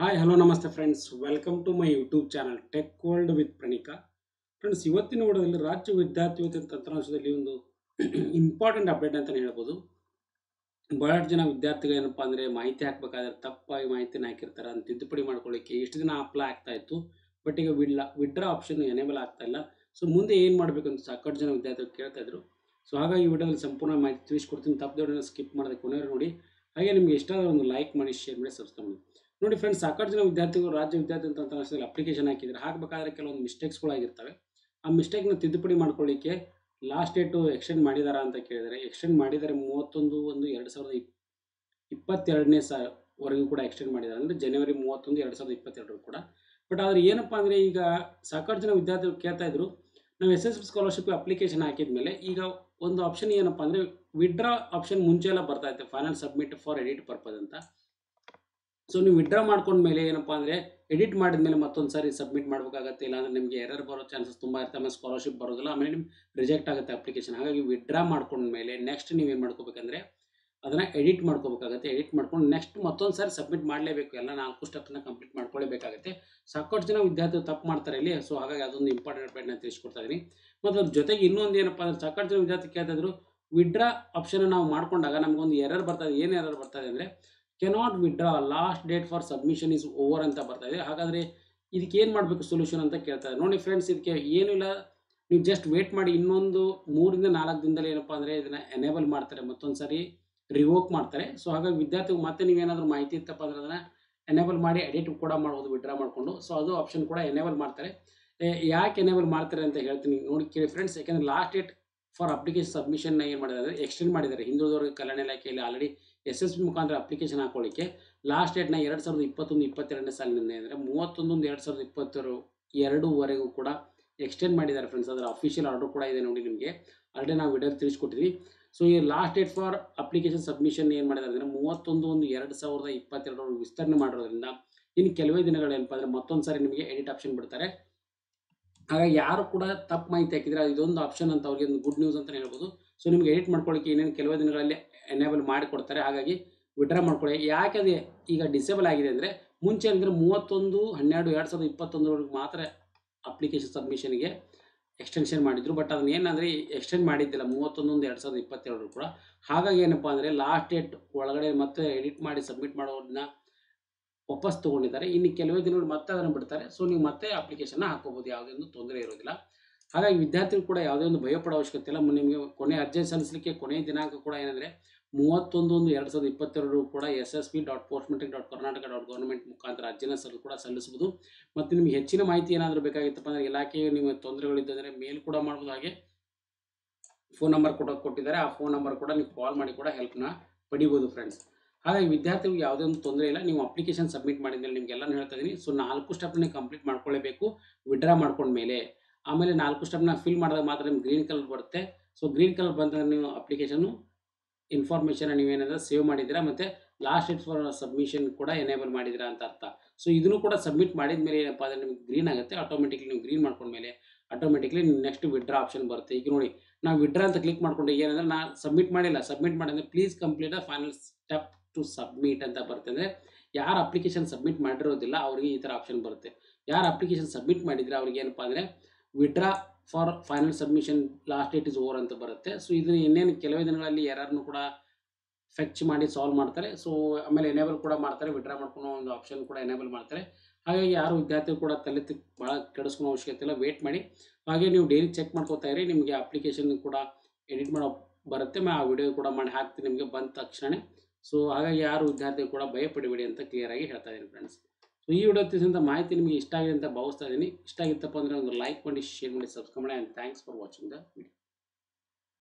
Hi hello ನಮಸ್ತೆ friends welcome to my YouTube channel tech world with Pranika friends ಇವತ್ತಿನ ಓಡದಲ್ಲಿ ರಾಜ್ಯ ವಿದ್ಯಾರ್ಥಿ ತಂತ್ರಾಂಶದಲ್ಲಿ ಒಂದು ಇಂಪಾರ್ಟೆಂಟ್ ಅಪ್ಡೇಟ್ ಅಂತಲೇ ಹೇಳ್ಬೋದು. ಬಹಳಷ್ಟು ಜನ ವಿದ್ಯಾರ್ಥಿಗಳು ಏನಪ್ಪ ಅಂದರೆ ಮಾಹಿತಿ ಹಾಕಬೇಕಾದ್ರೆ ತಪ್ಪಾಗಿ ಮಾಹಿತಿನ ಹಾಕಿರ್ತಾರೆ ಅಂತ ತಿದ್ದುಪಡಿ ಮಾಡ್ಕೊಳ್ಳಿಕ್ಕೆ ಎಷ್ಟು ದಿನ ಅಪ್ಲೈ ಆಗ್ತಾ ಇತ್ತು. ಬಟ್ ಈಗ ವಿಡ್ಲ ವಿಡ್ರಾ ಆಪ್ಷನ್ ಎನೇಬಲ್ ಆಗ್ತಾ ಇಲ್ಲ. ಸೊ ಮುಂದೆ ಏನು ಮಾಡಬೇಕು ಅಂತ ಸಾಕಷ್ಟು ಜನ ವಿದ್ಯಾರ್ಥಿಗಳು ಕೇಳ್ತಾ ಇದ್ರು. ಸೊ ಹಾಗಾಗಿ ಈ ವಿಡಿಯೋದಲ್ಲಿ ಸಂಪೂರ್ಣ ಮಾಹಿತಿ ತಿಳಿಸ್ಕೊಡ್ತೀನಿ. ತಪ್ಪದವ್ರನ್ನ ಸ್ಕಿಪ್ ಮಾಡೋದಕ್ಕೆ ಕೊನೆಯವರು ನೋಡಿ. ಹಾಗೆ ನಿಮಗೆ ಇಷ್ಟ ಒಂದು ಲೈಕ್ ಮಾಡಿ ಶೇರ್ ಮಾಡಿ ಸಬ್ಸ್ಕ್ರೈಬ್ ಮಾಡಿ. ನೋಡಿ ಫ್ರೆಂಡ್ಸ್ ಸಾಕಷ್ಟು ಜನ ವಿದ್ಯಾರ್ಥಿಗಳು ರಾಜ್ಯ ವಿದ್ಯಾರ್ಥಿ ತಂತ್ರಾಂಶದಲ್ಲಿ ಅಪ್ಲಿಕೇಶನ್ ಹಾಕಿದ್ರೆ ಹಾಕಬೇಕಾದ್ರೆ ಕೆಲವೊಂದು ಮಿಸ್ಟೇಕ್ಸ್ಗಳಾಗಿರ್ತವೆ ಆ ಮಿಸ್ಟೇಕ್ನ ತಿದ್ದುಪಡಿ ಮಾಡ್ಕೊಳ್ಳಿಕ್ಕೆ ಲಾಸ್ಟ್ ಡೇಟು ಎಕ್ಸ್ಟೆಂಡ್ ಮಾಡಿದಾರಾ ಅಂತ ಕೇಳಿದರೆ ಎಕ್ಸ್ಟೆಂಡ್ ಮಾಡಿದರೆ ಮೂವತ್ತೊಂದು ಒಂದು ಎರಡು ಸಾವಿರದ ಇಪ್, ಇಪ್ಪತ್ತೆರಡನೇ ಸಾ, ವರೆಗೂ ಕೂಡ ಎಕ್ಸ್ಟೆಂಡ್ ಮಾಡಿದ್ದಾರೆ ಅಂದರೆ ಜನವರಿ ಮೂವತ್ತೊಂದು ಎರಡು ಸಾವಿರದ ಇಪ್ಪತ್ತೆರಡರು ಕೂಡ. ಬಟ್ ಆದರೆ ಏನಪ್ಪ ಅಂದರೆ ಈಗ ಸಾಕಷ್ಟು ಜನ ವಿದ್ಯಾರ್ಥಿಗಳು ಕೇಳ್ತಾ ಇದ್ರು, ನಾವು ಎಸ್ ಎಸ್ ಸ್ಕಾಲರ್ಶಿಪ್ ಅಪ್ಲಿಕೇಶನ್ ಹಾಕಿದ ಮೇಲೆ ಈಗ ಒಂದು ಆಪ್ಷನ್ ಏನಪ್ಪ ಅಂದರೆ ವಿಡ್ರಾ ಆಪ್ಷನ್ ಮುಂಚೆ ಎಲ್ಲ ಬರ್ತಾ ಇತ್ತು. Final submit for edit purpose ಅಂತ. ಸೊ ನೀವು ವಿಡ್ರಾ ಮಾಡ್ಕೊಂಡ್ಮೇಲೆ ಏನಪ್ಪ ಅಂದರೆ ಎಡಿಟ್ ಮಾಡಿದ್ಮೇಲೆ ಮತ್ತೊಂದು ಸಾರಿ ಸಬ್ಮಿಟ್ ಮಾಡಬೇಕಾಗತ್ತೆ, ಇಲ್ಲಾಂದ್ರೆ ನಿಮಗೆ ಎರರ್ ಬರೋ ಚಾನ್ಸಸ್ ತುಂಬ ಇರುತ್ತೆ. ಆಮೇಲೆ ಸ್ಕಾಲರ್ಶಿಪ್ ಬರೋದಿಲ್ಲ, ಆಮೇಲೆ ನಿಮ್ಗೆ ರಿಜೆಕ್ಟ್ ಆಗುತ್ತೆ ಅಪ್ಲಿಕೇಶನ್ ಹಾಗಾಗಿ ವಿಡ್ರಾ ಮಾಡ್ಕೊಂಡ್ಮೇಲೆ ನೆಕ್ಸ್ಟ್ ನೀವೇನು ಮಾಡ್ಕೋಬೇಕಂದ್ರೆ, ಅದನ್ನು ಎಡಿಟ್ ಮಾಡ್ಕೋಬೇಕಾಗತ್ತೆ. ಎಡಿಟ್ ಮಾಡ್ಕೊಂಡು ನೆಕ್ಸ್ಟ್ ಮತ್ತೊಂದು ಸಾರಿ ಸಬ್ಮಿಟ್ ಮಾಡಲೇಬೇಕು. ಎಲ್ಲ ನಾಲ್ಕು ಸ್ಟೆಪ್ನ ಕಂಪ್ಲೀಟ್ ಮಾಡ್ಕೊಳ್ಳೇಬೇಕಾಗುತ್ತೆ. ಸಾಕಷ್ಟು ಜನ ವಿದ್ಯಾರ್ಥಿಗಳು ತಪ್ಪು ಮಾಡ್ತಾರೆ ಇಲ್ಲಿ. ಸೊ ಹಾಗಾಗಿ ಅದೊಂದು ಇಂಪಾರ್ಟೆಂಟ್ ಪಾಯಿಂಟ್ ನಾನು ತಿಳಿಸ್ಕೊಡ್ತಾ ಇದ್ದೀನಿ ಮತ್ತು ಅದ್ರ ಜೊತೆಗೆ ಇನ್ನೊಂದು ಏನಪ್ಪ ಅಂದ್ರೆ, ಸಾಕಷ್ಟು ಜನ ವಿದ್ಯಾರ್ಥಿ ಕೇಳ್ತಾ ಇದ್ರು ವಿಡ್ರಾ ಆಪ್ಷನ್ ನಾವು ಮಾಡ್ಕೊಂಡಾಗ ನಮಗೊಂದು ಎರರ್ ಬರ್ತದೆ. ಏನು ಎರರ್ ಬರ್ತದೆ ಅಂದರೆ cannot withdraw last date for submission is over ಅಂತ ಬರ್ತಾ ಇದೆ. ಹಾಗಾದರೆ ಇದಕ್ಕೆ ಏನು ಮಾಡಬೇಕು ಸೊಲ್ಯೂಷನ್ ಅಂತ ಕೇಳ್ತಾರೆ ನೋಡಿ ಫ್ರೆಂಡ್ಸ್ ಇದಕ್ಕೆ ಏನಿಲ್ಲ ನೀವು ಜಸ್ಟ್ ವೇಟ್ ಮಾಡಿ ಇನ್ನೊಂದು ಮೂರಿಂದ ನಾಲ್ಕು ದಿನದಲ್ಲಿ ಏನಪ್ಪ ಅಂದರೆ ಇದನ್ನು ಎನೇಬಲ್ ಮಾಡ್ತಾರೆ. ಮತ್ತೊಂದು ಸಾರಿ ರಿವೋಕ್ ಮಾಡ್ತಾರೆ. ಸೊ ಹಾಗಾಗಿ ವಿದ್ಯಾರ್ಥಿಗಳು ಮತ್ತೆ ನೀವೇನಾದರೂ ಮಾಹಿತಿ ಇತ್ತಪ್ಪ ಅಂದ್ರೆ ಅದನ್ನು ಎನೇಬಲ್ ಮಾಡಿ ಎಡಿಟ್ ಕೂಡ ಮಾಡ್ಬೋದು ವಿಡ್ರಾ ಮಾಡಿಕೊಂಡು. ಸೊ ಅದು ಆಪ್ಷನ್ ಕೂಡ ಎನೇಬಲ್ ಮಾಡ್ತಾರೆ. ಯಾಕೆ ಎನೇಬಲ್ ಮಾಡ್ತಾರೆ ಅಂತ ಹೇಳ್ತೀನಿ. ನೋಡಿ ಕೇಳಿ ಫ್ರೆಂಡ್ಸ್ ಯಾಕೆಂದರೆ ಲಾಸ್ಟ್ ಡೇಟ್ ಫಾರ್ ಅಪ್ಲಿಕೇಶನ್ ಸಬ್ಮಿಷನ್ನ ಏನು ಮಾಡಿದ್ದಾರೆ? ಎಕ್ಸ್ಟೆಂಡ್ ಮಾಡಿದ್ದಾರೆ. ಹಿಂದುಳಿದವರಿಗೆ ಕಲ್ಯಾಣ ಇಲಾಖೆಯಲ್ಲಿ ಆಲ್ರೆಡಿ ಎಸ್ ಎಸ್ ಬಿ ಮುಖಾಂತರ ಅಪ್ಲಿಕೇಶನ್ ಹಾಕೊಳ್ಳಿಕ್ಕೆ ಲಾಸ್ಟ್ ಡೇಟ್ನ ಎರಡು ಸಾವಿರದ ಇಪ್ಪತ್ತೊಂದು, ಇಪ್ಪತ್ತೆರಡನೇ ಸಾಲಿನಿಂದ ಅಂದರೆ ಮೂವತ್ತೊಂದೊಂದು ಎರಡು ಸಾವಿರದ ಇಪ್ಪತ್ತರ ಎರಡೂವರೆಗೂ ಕೂಡ ಎಕ್ಸ್ಟೆಂಡ್ ಮಾಡಿದ್ದಾರೆ ಫ್ರೆಂಡ್ಸ್ ಅದರ ಅಫಿಷಿಯಲ್ ಆರ್ಡರ್ ಕೂಡ ಇದೆ ನೋಡಿ ನಿಮಗೆ. ಆಲ್ರೆಡಿ ನಾವು ವಿಡಿಯೋ ತಿಳಿಸ್ಕೊಟ್ಟಿದ್ವಿ. ಸೊ ಈ last date for application submission ಏನು ಮಾಡಿದ್ದಾರೆ ಅಂದರೆ ಮೂವತ್ತೊಂದು ಒಂದು ಎರಡು ಸಾವಿರದ ಇಪ್ಪತ್ತೆರಡರ ವಿಸ್ತರಣೆ ಮಾಡಿರೋದ್ರಿಂದ ಇನ್ನು ಕೆಲವೇ ದಿನಗಳು ಏನಪ್ಪ ಅಂದರೆ ಮತ್ತೊಂದು ಸಾರಿ ನಿಮಗೆ ಎಡಿಟ್ ಆಪ್ಷನ್ ಬಿಡ್ತಾರೆ. ಹಾಗಾಗಿ ಯಾರು ಕೂಡ ತಪ್ಪು ಮಾಹಿತಿ ಹಾಕಿದ್ರೆ ಇದೊಂದು ಆಪ್ಷನ್ ಅಂತ ಅವ್ರಿಗೆ ಒಂದು ಗುಡ್ ನ್ಯೂಸ್ ಅಂತಲೇ ಹೇಳ್ಬೋದು. ಸೊ ನಿಮ್ಗೆ ಎಡಿಟ್ ಮಾಡ್ಕೊಳ್ಳಿಕ್ಕೆ ಏನೇನು ಕೆಲವೇ ದಿನಗಳಲ್ಲಿ ಎನೇಬಲ್ ಮಾಡಿಕೊಡ್ತಾರೆ. ಹಾಗಾಗಿ ವಿಡ್ರಾ ಮಾಡ್ಕೊಳ್ಳಿ ಯಾಕೆ ಅದು ಈಗ ಡಿಸೇಬಲ್ ಆಗಿದೆ ಅಂದರೆ ಮುಂಚೆ ಅಂದರೆ ಮೂವತ್ತೊಂದು, ಹನ್ನೆರಡು, ಎರಡು ಸಾವಿರದ ಇಪ್ಪತ್ತೊಂದರವರೆಗೆ ಮಾತ್ರ ಅಪ್ಲಿಕೇಶನ್ ಸಬ್ಮಿಷನ್ಗೆ ಎಕ್ಸ್ಟೆನ್ಷನ್ ಮಾಡಿದ್ರು. ಬಟ್ ಅದನ್ನ ಏನಂದರೆ ಎಕ್ಸ್ಟೆಂಡ್ ಮಾಡಿದ್ದಿಲ್ಲ, ಮೂವತ್ತೊಂದೊಂದು, ಎರಡು ಸಾವಿರದ ಇಪ್ಪತ್ತೆರಡರು ಕೂಡ. ಹಾಗಾಗಿ ಏನಪ್ಪ ಅಂದರೆ ಲಾಸ್ಟ್ ಡೇಟ್ ಒಳಗಡೆ ಮತ್ತೆ ಎಡಿಟ್ ಮಾಡಿ ಸಬ್ಮಿಟ್ ಮಾಡೋದನ್ನ ವಾಪಸ್ ತೊಗೊಂಡಿದ್ದಾರೆ. ಇನ್ನು ಕೆಲವೇ ದಿನಗಳು ಮತ್ತೆ ಅದನ್ನು ಬಿಡ್ತಾರೆ. ಸೊ ನೀವು ಮತ್ತೆ ಅಪ್ಲಿಕೇಶನ್ನ ಹಾಕೋಬೋದು. ಯಾವುದೇ ತೊಂದರೆ ಇರೋದಿಲ್ಲ. ಹಾಗಾಗಿ ವಿದ್ಯಾರ್ಥಿಗಳು ಕೂಡ ಯಾವುದೇ ಒಂದು ಭಯಪಡೋ ಅವಶ್ಯಕತೆ ಇಲ್ಲ. ನಿಮಗೆ ಕೊನೆ ಅರ್ಜಿ ಸಲ್ಲಿಸಲಿಕ್ಕೆ ಕೊನೆಯ ದಿನಾಂಕ ಕೂಡ ಏನಂದರೆ ಮೂವತ್ತೊಂದು ಒಂದು ಎರಡು ಸಾವಿರದ ಇಪ್ಪತ್ತೆರಡು ಕೂಡ S S P dot post matric dot Karnataka dot government ಮುಖಾಂತರ ಅರ್ಜಿನ ಸಲ್, ಕೂಡ ಸಲ್ಲಿಸಬಹುದು. ಮತ್ತು ನಿಮಗೆ ಹೆಚ್ಚಿನ ಮಾಹಿತಿ ಏನಾದರೂ ಬೇಕಾಗಿತ್ತಪ್ಪ ಅಂದರೆ ಇಲಾಖೆಗೆ ನಿಮಗೆ ತೊಂದರೆಗಳಿದ್ದಂದರೆ ಮೇಲ್ ಕೂಡ ಮಾಡ್ಬೋದು. ಹಾಗೆ ಫೋನ್ ನಂಬರ್ ಕೂಡ ಕೊಟ್ಟಿದ್ದಾರೆ. ಆ ಫೋನ್ ನಂಬರ್ ಕೂಡ ನೀವು ಕಾಲ್ ಮಾಡಿ ಕೂಡ ಹೆಲ್ಪ್ನ ಪಡಿಬೋದು ಫ್ರೆಂಡ್ಸ್ ಹಾಗಾಗಿ ವಿದ್ಯಾರ್ಥಿಗಳಿಗೆ ಯಾವುದೇ ಒಂದು ತೊಂದರೆ ಇಲ್ಲ. ನೀವು ಅಪ್ಲಿಕೇಶನ್ ಸಬ್ಮಿಟ್ ಮಾಡಿದ್ಮೇಲೆ ನಿಮಗೆಲ್ಲ ಹೇಳ್ತಾ ಇದ್ದೀನಿ. ಸೊ ನಾಲ್ಕು ಸ್ಟೆಪ್ನ ಕಂಪ್ಲೀಟ್ ಮಾಡ್ಕೊಳ್ಳೇಬೇಕು. ವಿಡ್ರಾ ಮಾಡ್ಕೊಂಡ್ಮೇಲೆ. ಆಮೇಲೆ ನಾಲ್ಕು ಸ್ಟೆಪ್ನ ಫಿಲ್ ಮಾಡಿದಾಗ ಮಾತ್ರ ನಿಮ್ಗೆ ಗ್ರೀನ್ ಕಲರ್ ಬರುತ್ತೆ. ಸೊ ಗ್ರೀನ್ ಕಲರ್ ಬಂದಾಗ ನೀವು ಅಪ್ಲಿಕೇಶನ್ನು ಇನ್ಫಾರ್ಮೇಷನ್ ನೀವೇನಾದರೂ ಸೇವ್ ಮಾಡಿದ್ದೀರಾ? ಮತ್ತು ಲಾಸ್ಟ್ ಡೇಟ್ ಫಾರ್ ಸಬ್ಮಿಷನ್ ಕೂಡ ಎನೇಬಲ್ ಮಾಡಿದ್ದೀರಾ ಅಂತ ಅರ್ಥ. ಸೊ ಇದನ್ನು ಕೂಡ ಸಬ್ಮಿಟ್ ಮಾಡಿದ ಮೇಲೆ ಏನಪ್ಪ ಅಂದರೆ ನಿಮ್ಗೆ ಗ್ರೀನ್ ಆಗುತ್ತೆ. ಆಟೋಮೆಟಿಕ್ಲಿ ನೀವು ಗ್ರೀನ್ ಮಾಡ್ಕೊಂಡ್ಮೇಲೆ ಆಟೋಮೆಟಿಕ್ಲಿ ನೆಕ್ಸ್ಟ್ ವಿಡ್ರಾ ಆಪ್ಷನ್ ಬರುತ್ತೆ. ಈಗ ನೋಡಿ, ನಾವು ವಿಡ್ರಾ ಅಂತ ಕ್ಲಿಕ್ ಮಾಡ್ಕೊಂಡು ಏನಂದ್ರೆ ನಾನು ಸಬ್ಮಿಟ್ ಮಾಡಿಲ್ಲ. ಸಬ್ಮಿಟ್ ಮಾಡಿದ್ರೆ please complete the final step to submit ಅಂತ ಬರುತ್ತೆ. ಅಂದರೆ ಯಾರು ಅಪ್ಲಿಕೇಶನ್ ಸಬ್ಮಿಟ್ ಮಾಡಿರೋದಿಲ್ಲ, ಅವರಿಗೆ ಈ ಥರ ಆಪ್ಷನ್ ಬರುತ್ತೆ. ಯಾರು ಅಪ್ಲಿಕೇಶನ್ ಸಬ್ಮಿಟ್ ಮಾಡಿದರೆ ಅವ್ರಿಗೆ ಏನಪ್ಪ ಅಂದರೆ withdraw for final submission last date is over ಅಂತ ಬರುತ್ತೆ. ಸೊ ಇದನ್ನು ಇನ್ನೇನು ಕೆಲವೇ ದಿನಗಳಲ್ಲಿ ಯಾರನ್ನು ಕೂಡ ಫೆಚ್ ಮಾಡಿ ಸಾಲ್ವ್ ಮಾಡ್ತಾರೆ. ಸೊ ಆಮೇಲೆ ಎನೇಬಲ್ ಕೂಡ ಮಾಡ್ತಾರೆ ವಿಡ್ರಾ ಮಾಡ್ಕೊಳೋ ಒಂದು ಆಪ್ಷನ್ ಕೂಡ ಎನೇಬಲ್ ಮಾಡ್ತಾರೆ. ಹಾಗಾಗಿ ಯಾರು ವಿದ್ಯಾರ್ಥಿಗಳು ಕೂಡ ತಲೆ ಭಾಳ ಕೆಡಿಸ್ಕೊಳೋ ಅವಶ್ಯಕತೆ ಇಲ್ಲ. ವೇಟ್ ಮಾಡಿ. ಹಾಗೆ ನೀವು ಡೈಲಿ ಚೆಕ್ ಮಾಡ್ಕೋತಾ ಇರಿ. ನಿಮಗೆ ಅಪ್ಲಿಕೇಶನ್ ಕೂಡ ಎಡಿಟ್ ಮಾಡೋ ಬರುತ್ತೆ. ಆ ವಿಡಿಯೋ ಕೂಡ ಮಾಡಿ ಹಾಕ್ತೀನಿ. ನಿಮಗೆ ಬಂದ ತಕ್ಷಣ ಸೊ ಹಾಗಾಗಿ ಯಾರು ವಿದ್ಯಾರ್ಥಿಗಳು ಕೂಡ ಭಯ ಅಂತ ಕ್ಲಿಯರ್ ಆಗಿ ಹೇಳ್ತಾ ಇದ್ದೀನಿ ಫ್ರೆಂಡ್ಸ್ ಸೊ ಈ ವಿಡಿಯೋ ತಿಳಿಸಿದಂಥ ಮಾಹಿತಿ ನಿಮಗೆ ಇಷ್ಟ ಆಗಿದೆ ಅಂತ ಭಾವಿಸ್ತಾ ಇದ್ದೀನಿ. ಇಷ್ಟ ಆಗಿತ್ತಪ್ಪ ಅಂದರೆ ಒಂದು ಲೈಕ್ ಮಾಡಿ ಶೇರ್ ಮಾಡಿ ಸಬ್ಸ್ಕ್ರೈಬ್ ಮಾಡಿ and thanks for watching the video